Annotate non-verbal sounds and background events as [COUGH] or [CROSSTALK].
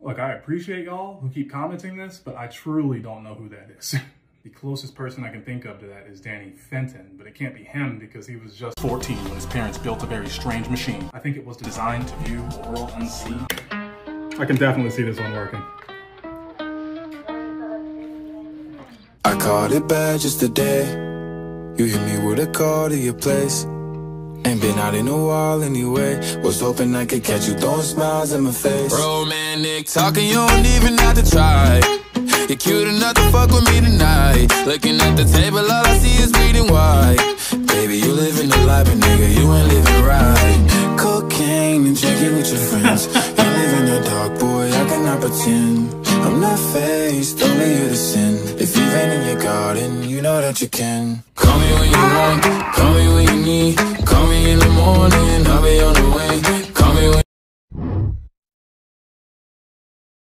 Look, I appreciate y'all who keep commenting this, but I truly don't know who that is. [LAUGHS] the closest person I can think of to that is Danny Fenton, but it can't be him because he was just 14 when his parents built a very strange machine. I think it was designed to view the world unseen. I can definitely see this one working. I caught it bad just today. You hit me with a call to your place. Ain't been out in a while anyway. Was hoping I could catch you throwing smiles in my face. Romantic talking, you don't even have to try. You're cute enough to fuck with me tonight. Looking at the table, all I see is bleeding white. Baby, you living the life, but nigga, you ain't living right. Cocaine and drinking with your friends. you live in the dark, boy, I cannot pretend. I'm not faced, only you to sin. If you've in your garden, you know that you can. Call me when you want, call me when